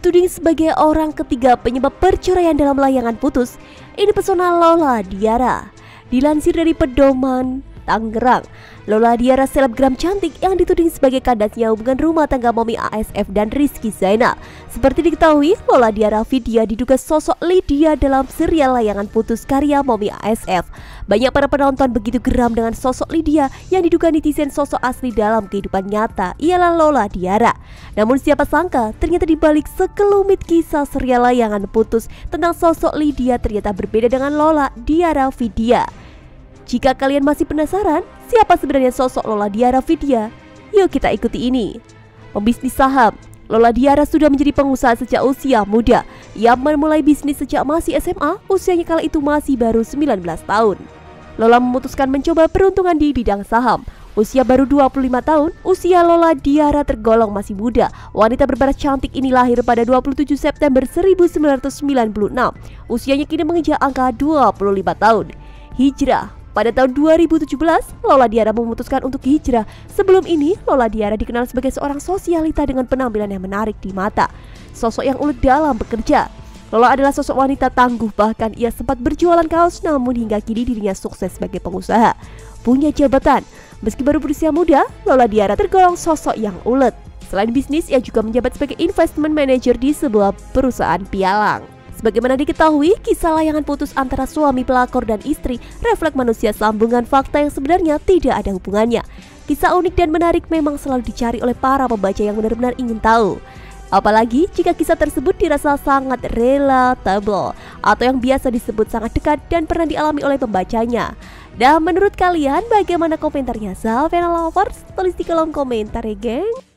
dituding sebagai orang ketiga penyebab perceraian dalam layangan putus. Ini pesona Lola Diara. Dilansir dari pedoman Tangerang. Lola Diara selebgram cantik yang dituding sebagai kandasnya hubungan rumah tangga Momi ASF dan Rizky Zainal. Seperti diketahui, Lola Diara Vidya diduga sosok Lydia dalam serial layangan putus karya Momi ASF. Banyak para penonton begitu geram dengan sosok Lydia yang diduga netizen sosok asli dalam kehidupan nyata ialah Lola Diara. Namun siapa sangka ternyata dibalik sekelumit kisah serial layangan putus tentang sosok Lydia ternyata berbeda dengan Lola Diara Vidya. Jika kalian masih penasaran, siapa sebenarnya sosok Lola Diara Vidya? Yuk kita ikuti ini. Pembisnis saham, Lola Diara sudah menjadi pengusaha sejak usia muda. Ia memulai bisnis sejak masih SMA, usianya kala itu masih baru 19 tahun. Lola memutuskan mencoba peruntungan di bidang saham. Usia baru 25 tahun, usia Lola Diara tergolong masih muda. Wanita berbaras cantik ini lahir pada 27 September 1996. Usianya kini mengejar angka 25 tahun. Hijrah pada tahun 2017, Lola Diara memutuskan untuk hijrah. Sebelum ini, Lola Diara dikenal sebagai seorang sosialita dengan penampilan yang menarik di mata. Sosok yang ulet dalam bekerja. Lola adalah sosok wanita tangguh bahkan ia sempat berjualan kaos namun hingga kini dirinya sukses sebagai pengusaha. Punya jabatan. Meski baru berusia muda, Lola Diara tergolong sosok yang ulet. Selain bisnis, ia juga menjabat sebagai investment manager di sebuah perusahaan pialang. Sebagaimana diketahui, kisah layangan putus antara suami pelakor dan istri refleks manusia sambungan fakta yang sebenarnya tidak ada hubungannya. Kisah unik dan menarik memang selalu dicari oleh para pembaca yang benar-benar ingin tahu. Apalagi jika kisah tersebut dirasa sangat relatable atau yang biasa disebut sangat dekat dan pernah dialami oleh pembacanya. Dan menurut kalian bagaimana komentarnya Zalvena Lovers? Tulis di kolom komentar ya geng.